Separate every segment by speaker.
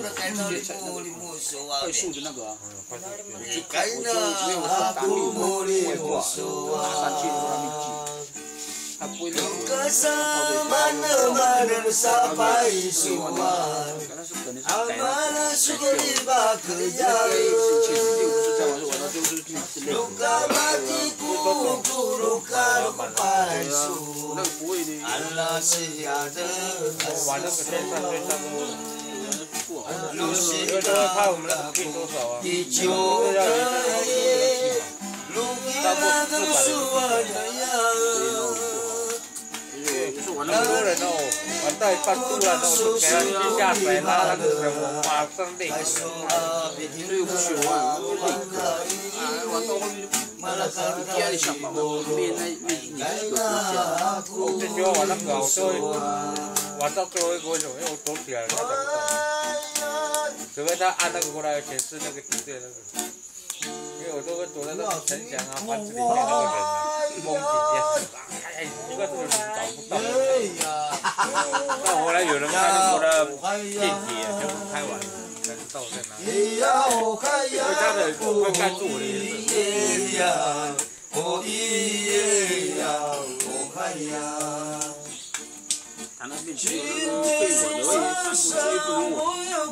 Speaker 1: 也定是那个开那里木里木手啊。
Speaker 2: 树的那个啊。
Speaker 1: 开那阿布木里木手啊。Luka mana-mana sampai suman Amana sugeri bakaya Luka matiku luka palsu Ala siada Lu siada Hijau kaya Lu kira kesuanya
Speaker 3: 那么多人哦，玩到一半突然哦，就给他接下水拉那个水，我马上累。
Speaker 2: 所以不喜欢，啊，玩到后面就家里想法，面那面你这个
Speaker 3: 我最喜欢玩那个，我最玩到最后一个球，因除非他按那个过来显示那个敌对那个，因为我都会躲在那个城墙啊、房子里面那个人啊，梦姐姐。哎，这个是找不到。那后来有人看到我的电梯，全部开完了，才知道在哪里。因为他的会盖住我的颜
Speaker 2: 色。他那边去可以玩的，我饭店直接不用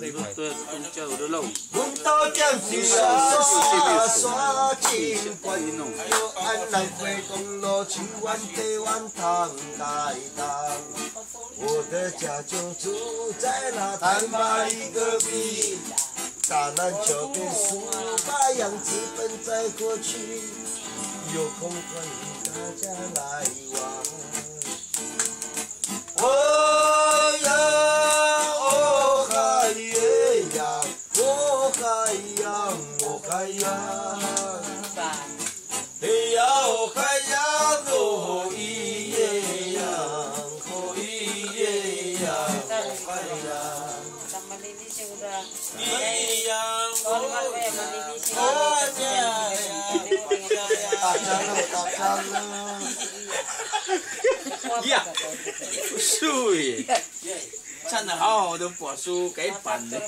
Speaker 2: 对，人家有的漏。
Speaker 1: 我的家就住在那坦巴里隔壁，打篮球的书把样子本在过去，有空欢迎大家来玩。
Speaker 2: 呀，水，唱的好好的果树给板的。